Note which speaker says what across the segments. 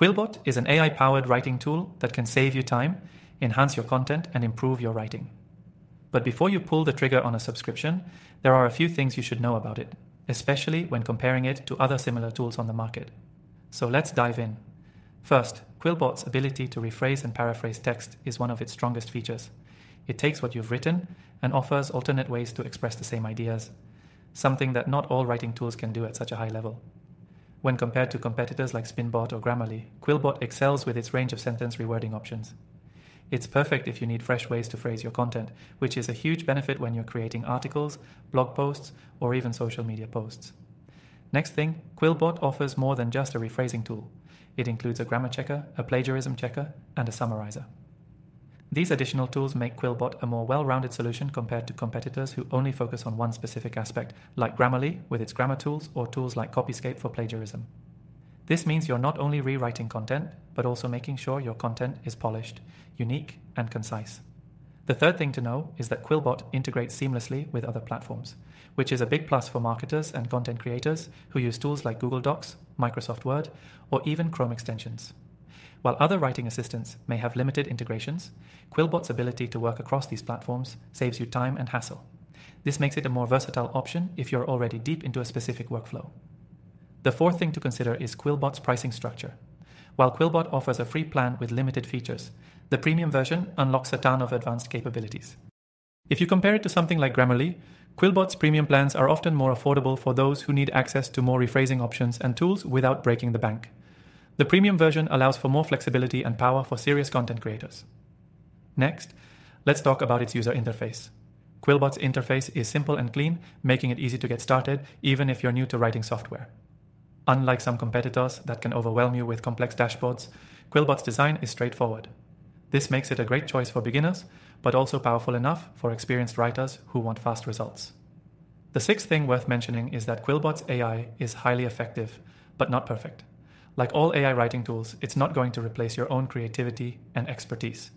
Speaker 1: Quillbot is an AI powered writing tool that can save you time, enhance your content, and improve your writing. But before you pull the trigger on a subscription, there are a few things you should know about it, especially when comparing it to other similar tools on the market. So let's dive in. First, Quillbot's ability to rephrase and paraphrase text is one of its strongest features. It takes what you've written and offers alternate ways to express the same ideas, something that not all writing tools can do at such a high level. When compared to competitors like Spinbot or Grammarly, Quillbot excels with its range of sentence rewording options. It's perfect if you need fresh ways to phrase your content, which is a huge benefit when you're creating articles, blog posts, or even social media posts. Next thing, Quillbot offers more than just a rephrasing tool. It includes a grammar checker, a plagiarism checker, and a summarizer. These additional tools make Quillbot a more well rounded solution compared to competitors who only focus on one specific aspect, like Grammarly with its grammar tools or tools like Copyscape for plagiarism. This means you're not only rewriting content, but also making sure your content is polished, unique, and concise. The third thing to know is that Quillbot integrates seamlessly with other platforms, which is a big plus for marketers and content creators who use tools like Google Docs, Microsoft Word, or even Chrome extensions. While other writing assistants may have limited integrations, Quillbot's ability to work across these platforms saves you time and hassle. This makes it a more versatile option if you're already deep into a specific workflow. The fourth thing to consider is Quillbot's pricing structure. While Quillbot offers a free plan with limited features, the premium version unlocks a ton of advanced capabilities. If you compare it to something like Grammarly, Quillbot's premium plans are often more affordable for those who need access to more rephrasing options and tools without breaking the bank. The premium version allows for more flexibility and power for serious content creators. Next, let's talk about its user interface. Quillbot's interface is simple and clean, making it easy to get started even if you're new to writing software. Unlike some competitors that can overwhelm you with complex dashboards, Quillbot's design is straightforward. This makes it a great choice for beginners, but also powerful enough for experienced writers who want fast results. The sixth thing worth mentioning is that Quillbot's AI is highly effective, but not perfect. Like all AI writing tools, it's not going to replace your own creativity and expertise.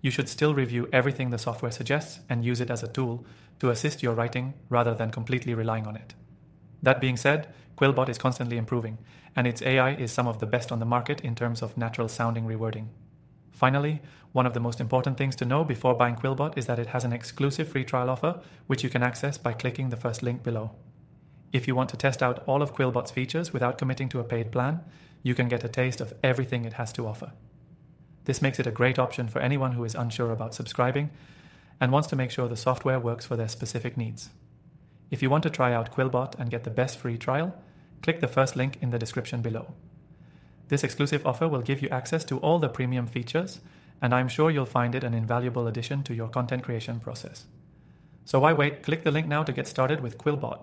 Speaker 1: You should still review everything the software suggests and use it as a tool to assist your writing rather than completely relying on it. That being said, Quillbot is constantly improving, and its AI is some of the best on the market in terms of natural sounding rewording. Finally, one of the most important things to know before buying Quillbot is that it has an exclusive free trial offer, which you can access by clicking the first link below. If you want to test out all of Quillbot's features without committing to a paid plan, you can get a taste of everything it has to offer. This makes it a great option for anyone who is unsure about subscribing and wants to make sure the software works for their specific needs. If you want to try out Quillbot and get the best free trial, click the first link in the description below. This exclusive offer will give you access to all the premium features, and I'm sure you'll find it an invaluable addition to your content creation process. So why wait? Click the link now to get started with Quillbot.